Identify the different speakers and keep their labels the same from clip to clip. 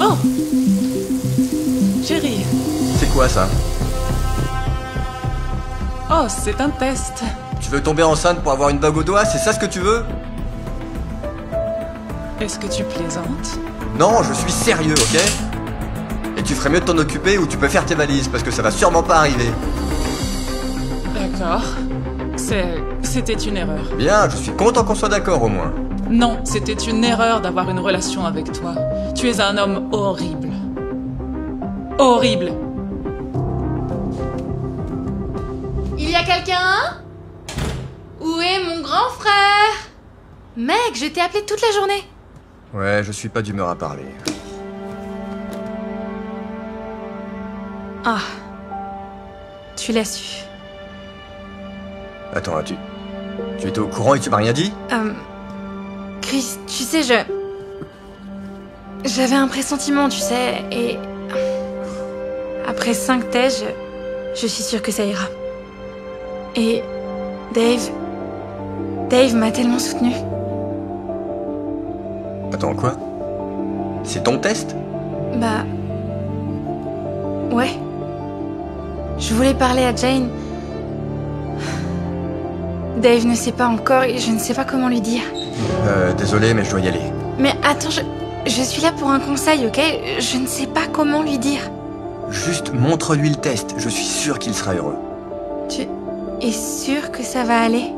Speaker 1: Oh Chérie.
Speaker 2: C'est quoi ça?
Speaker 1: Oh, c'est un test.
Speaker 2: Tu veux tomber enceinte pour avoir une bague au doigt C'est ça ce que tu veux?
Speaker 1: Est-ce que tu plaisantes?
Speaker 2: Non, je suis sérieux, ok? Et tu ferais mieux de t'en occuper ou tu peux faire tes valises parce que ça va sûrement pas arriver.
Speaker 1: D'accord. C'est... C'était une erreur.
Speaker 2: Bien, je suis content qu'on soit d'accord au moins.
Speaker 1: Non, c'était une erreur d'avoir une relation avec toi. Tu es un homme horrible. Horrible.
Speaker 3: Il y a quelqu'un? Où est mon grand frère? Mec, je t'ai appelé toute la journée.
Speaker 2: Ouais, je suis pas d'humeur à parler.
Speaker 3: Ah. Tu l'as su.
Speaker 2: Attends, tu... Tu étais au courant et tu m'as rien dit?
Speaker 3: Euh... Chris, tu sais, je... J'avais un pressentiment, tu sais, et... Après cinq tests, je... je suis sûre que ça ira. Et... Dave... Dave m'a tellement soutenue.
Speaker 2: Attends, quoi? C'est ton test?
Speaker 3: Bah... Ouais. Je voulais parler à Jane. Dave ne sait pas encore et je ne sais pas comment lui dire.
Speaker 2: Euh, désolé, mais je dois y aller.
Speaker 3: Mais attends, je, je suis là pour un conseil, ok? Je ne sais pas comment lui dire.
Speaker 2: Juste montre-lui le test, je suis sûr qu'il sera heureux.
Speaker 3: Tu es sûr que ça va aller?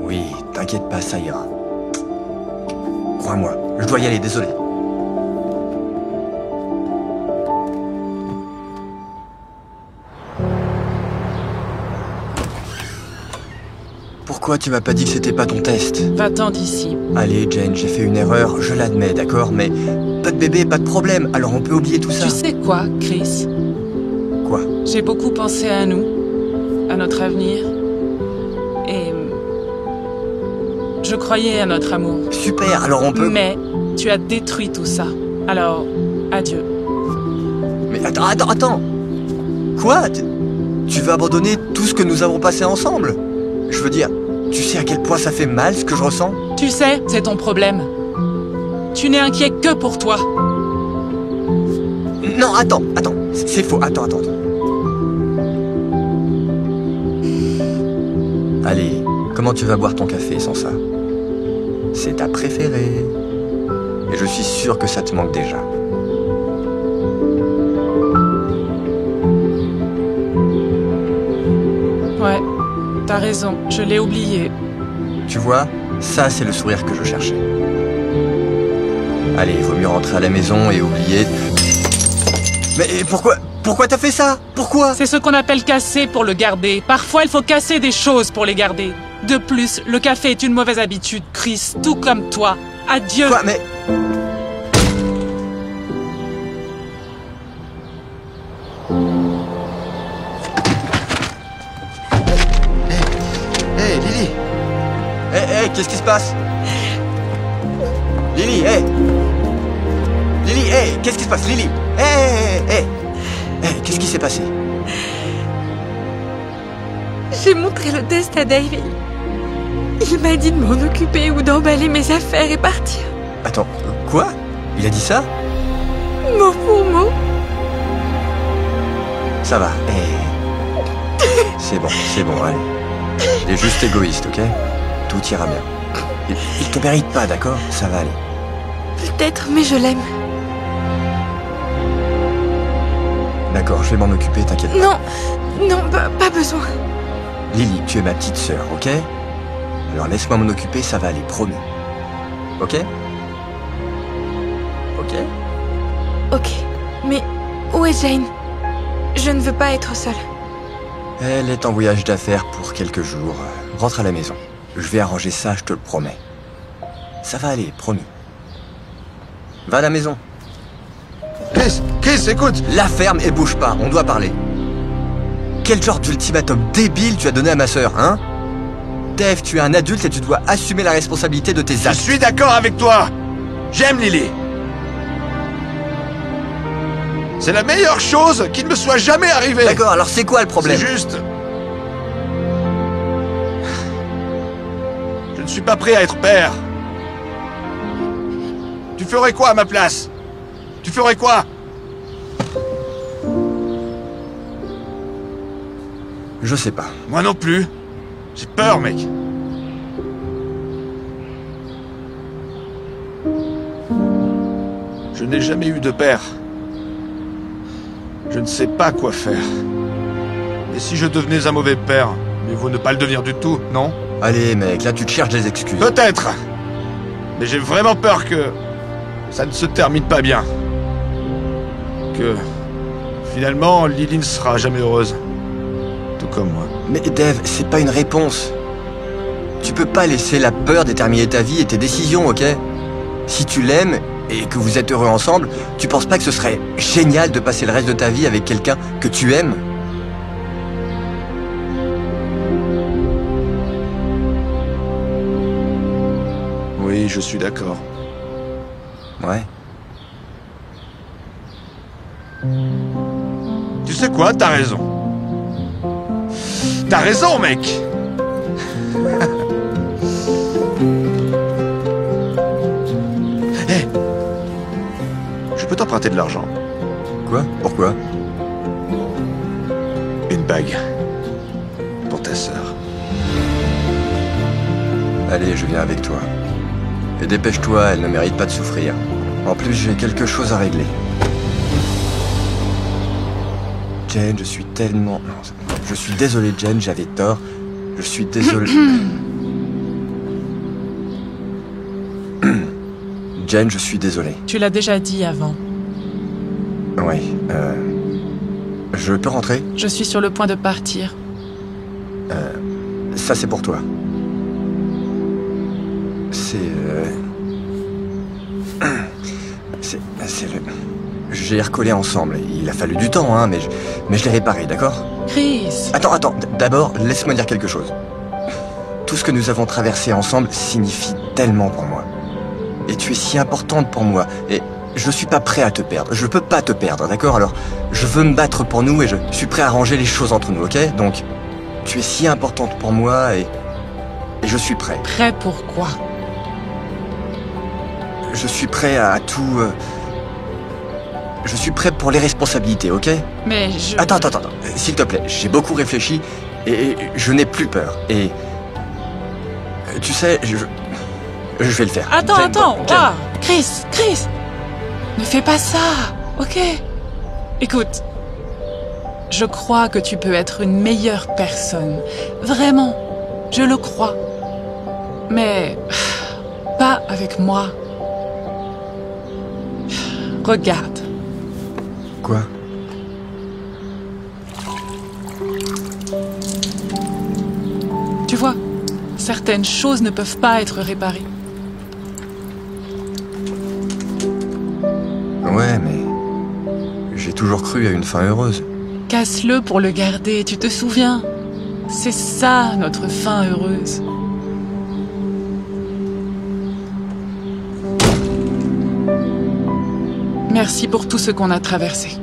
Speaker 2: Oui, t'inquiète pas, ça ira. Crois-moi, je dois y aller, désolé. Pourquoi tu m'as pas dit que c'était pas ton test
Speaker 1: Va-t'en d'ici.
Speaker 2: Allez, Jane, j'ai fait une erreur, je l'admets, d'accord, mais pas de bébé, pas de problème, alors on peut oublier tout ça.
Speaker 1: Tu sais quoi, Chris
Speaker 2: Quoi?
Speaker 1: J'ai beaucoup pensé à nous, à notre avenir, et je croyais à notre amour.
Speaker 2: Super, alors on peut...
Speaker 1: Mais tu as détruit tout ça. Alors, adieu.
Speaker 2: Mais attends, attends, attends Quoi? Tu- Tu veux abandonner tout ce que nous avons passé ensemble? Je veux dire, tu sais à quel point ça fait mal ce que je ressens?
Speaker 1: Tu sais, c'est ton problème. Tu n'es inquiet que pour toi.
Speaker 2: Non, attends, attends, c'est faux, attends, attends, attends. Allez, comment tu vas boire ton café sans ça? C'est ta préférée. Et je suis sûr que ça te manque déjà.
Speaker 1: T'as raison, je l'ai oublié.
Speaker 2: Tu vois, ça c'est le sourire que je cherchais. Allez, il vaut mieux rentrer à la maison et oublier. Mais pourquoi Pourquoi t'as fait ça? Pourquoi?
Speaker 1: C'est ce qu'on appelle casser pour le garder. Parfois, il faut casser des choses pour les garder. De plus, le café est une mauvaise habitude, Chris, tout comme toi. Adieu.
Speaker 2: Quoi Mais. Hé, qu'est-ce qui se passe? Lily, hé Lily, hé, qu'est-ce qui se passe? Lily Hé, hé, hé Hé, qu'est-ce qui s'est passé?
Speaker 3: J'ai montré le test à Dave. Il m'a dit de m'en occuper ou d'emballer mes affaires et partir.
Speaker 2: Attends, quoi? Il a dit ça?
Speaker 3: Mot pour mot.
Speaker 2: Ça va, hé C'est bon, c'est bon, allez. Il est juste égoïste, ok? Tout ira bien. Il, te mérite pas, d'accord? Ça va aller.
Speaker 3: Peut-être, mais je l'aime.
Speaker 2: D'accord, je vais m'en occuper, t'inquiète pas.
Speaker 3: Non, non, pas, pas besoin.
Speaker 2: Lily, tu es ma petite sœur, ok? Alors laisse-moi m'en occuper, ça va aller, promis. Ok? Ok?
Speaker 3: Ok, mais où est Jane? Je ne veux pas être seule.
Speaker 2: Elle est en voyage d'affaires pour quelques jours. Rentre à la maison. Je vais arranger ça, je te le promets. Ça va aller, promis. Va à la maison.
Speaker 4: Chris, Chris, écoute
Speaker 2: La ferme et bouge pas, on doit parler. Quel genre d'ultimatum débile tu as donné à ma sœur, hein? Dave, tu es un adulte et tu dois assumer la responsabilité de tes
Speaker 4: Je
Speaker 2: actes.
Speaker 4: suis d'accord avec toi J'aime Lily C'est la meilleure chose qui ne me soit jamais arrivée
Speaker 2: D'accord, alors c'est quoi le
Speaker 4: C'est
Speaker 2: problème
Speaker 4: juste... ne suis pas prêt à être père. Tu ferais quoi à ma place? Tu ferais quoi?
Speaker 2: Je sais pas.
Speaker 4: Moi non plus. J'ai peur, mec. Je n'ai jamais eu de père. Je ne sais pas quoi faire. Et si je devenais un mauvais père Mais vaut ne pas le devenir du tout, non?
Speaker 2: Allez, mec, là tu te cherches des excuses.
Speaker 4: Peut-être Mais j'ai vraiment peur que ça ne se termine pas bien. Que finalement, Lily ne sera jamais heureuse. Tout comme moi.
Speaker 2: Mais Dave, c'est pas une réponse. Tu peux pas laisser la peur déterminer ta vie et tes décisions, ok? Si tu l'aimes et que vous êtes heureux ensemble, tu penses pas que ce serait génial de passer le reste de ta vie avec quelqu'un que tu aimes?
Speaker 4: Oui, je suis d'accord.
Speaker 2: Ouais.
Speaker 4: Tu sais quoi T'as raison. T'as raison, mec Hé Je peux t'emprunter de l'argent.
Speaker 2: Quoi? Pourquoi?
Speaker 4: Une bague. Pour ta sœur.
Speaker 2: Allez, je viens avec toi. Et dépêche-toi, elle ne mérite pas de souffrir. En plus, j'ai quelque chose à régler. Jane, je suis tellement... Non, je suis désolé, Jane, j'avais tort. Je suis désolé... Jane, je suis désolé.
Speaker 1: Tu l'as déjà dit avant.
Speaker 2: Oui, euh... Je peux rentrer?
Speaker 1: Je suis sur le point de partir.
Speaker 2: Ça, c'est pour toi. C'est... euh, C'est... C'est le... J'ai recollé ensemble. Il a fallu du temps, hein, mais je, mais je l'ai réparé, d'accord?
Speaker 1: Chris
Speaker 2: Attends, attends. D'abord, laisse-moi dire quelque chose. Tout ce que nous avons traversé ensemble signifie tellement pour moi. Et tu es si importante pour moi. Et je suis pas prêt à te perdre. Je peux pas te perdre, d'accord? Alors, je veux me battre pour nous et je suis prêt à arranger les choses entre nous, ok? Donc, tu es si importante pour moi et... Et je suis prêt.
Speaker 1: Prêt pour quoi?
Speaker 2: Je suis prêt à tout... euh, Je suis prêt pour les responsabilités, ok?
Speaker 1: Mais je...
Speaker 2: Attends, attends, attends. S'il te plaît, j'ai beaucoup réfléchi et je n'ai plus peur. Et... Tu sais, je... Je vais le faire.
Speaker 1: Attends,
Speaker 2: Jane,
Speaker 1: attends ah, Chris, Chris Ne fais pas ça, ok? Écoute, je crois que tu peux être une meilleure personne. Vraiment, je le crois. Mais pas avec moi. Regarde,
Speaker 2: Quoi?
Speaker 1: Tu vois, certaines choses ne peuvent pas être réparées.
Speaker 2: Ouais, mais... J'ai toujours cru à une fin heureuse.
Speaker 1: Casse-le pour le garder, tu te souviens? C'est ça notre fin heureuse. Merci pour tout ce qu'on a traversé.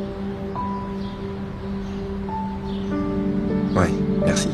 Speaker 2: Ouais, merci.